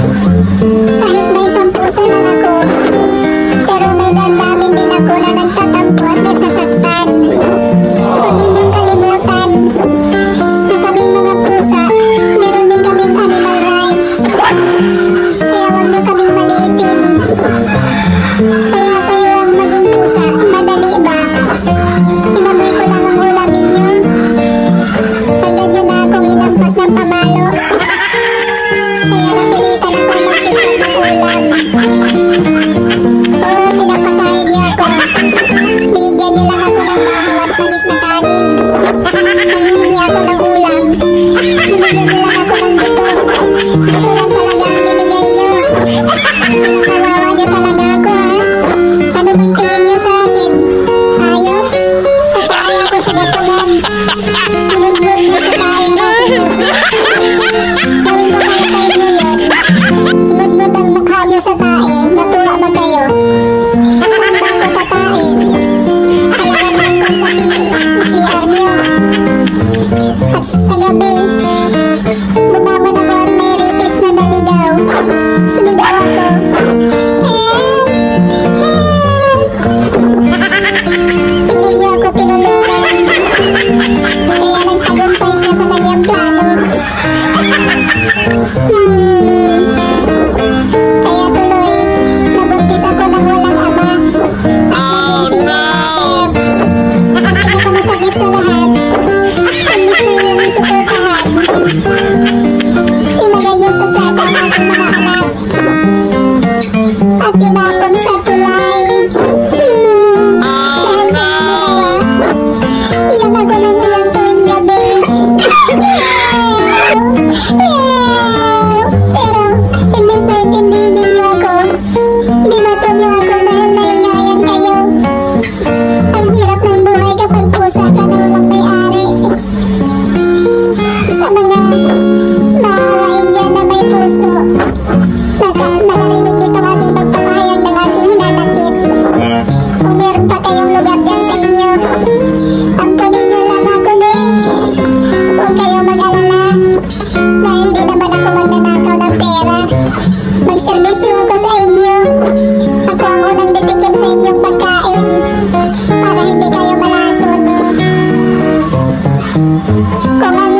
oh you. Come on. 干吗